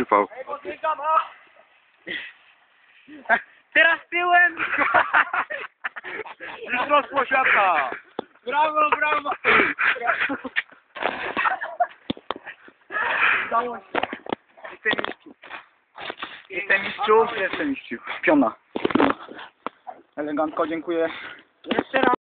przypał. Teraz tyłem! Mistrzostwo świata! Brawo, brawo! Udało się. Jestem mistrzu. Jestem mistrzu, jestem mistrzu. Piona. Elegancko, dziękuję. Jeszcze raz.